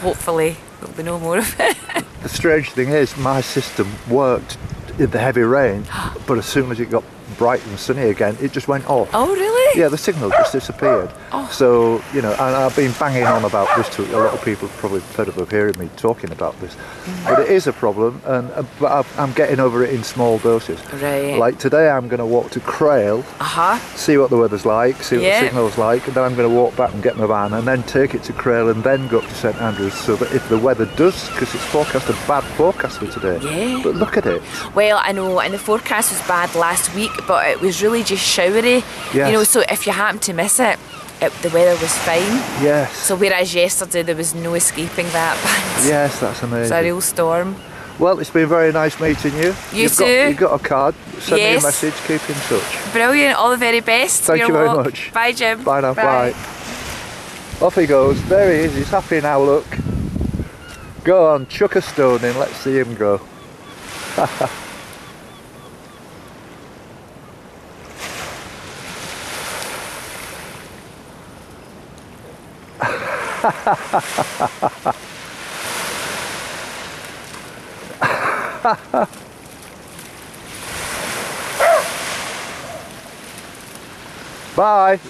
Speaker 16: hopefully there'll be no more of it.
Speaker 1: The strange thing is, my system worked the heavy rain, but as soon as it got bright and sunny again, it just went off.
Speaker 16: Oh, really?
Speaker 1: Yeah, the signal just disappeared.
Speaker 16: Oh.
Speaker 1: So, you know, and I've been banging on about this to a lot of people, probably fed up of hearing me talking about this. But it is a problem, and uh, but I'm getting over it in small doses.
Speaker 16: Right.
Speaker 1: Like today, I'm going to walk to Crail,
Speaker 16: Uh huh.
Speaker 1: see what the weather's like, see what
Speaker 16: Yeah.
Speaker 1: the signal's like, and then I'm going to walk back and get my van, and then take it to Crail, and then go up to St Andrews, so that if the weather does, because it's forecast a bad forecast for today.
Speaker 16: Yeah.
Speaker 1: But look at it.
Speaker 16: Well, I know, and the forecast was bad last week, but it was really just showery.
Speaker 1: Yes.
Speaker 16: You know, so if you happen to miss it, it the weather was fine.
Speaker 1: Yes.
Speaker 16: So whereas yesterday there was no escaping that.
Speaker 1: Yes, that's amazing.
Speaker 16: It's a real storm.
Speaker 1: Well, it's been very nice meeting you.
Speaker 16: You
Speaker 1: you've
Speaker 16: too.
Speaker 1: Got, you've got a card. Send me a message. Keep in touch.
Speaker 16: Brilliant. All the very best.
Speaker 1: Thank you very
Speaker 16: walk.
Speaker 1: much.
Speaker 16: Bye, Jim.
Speaker 1: Bye now. Bye. Off he goes. There he is. He's happy now. Look. Go on, chuck a stone in. Let's see him go. Bye.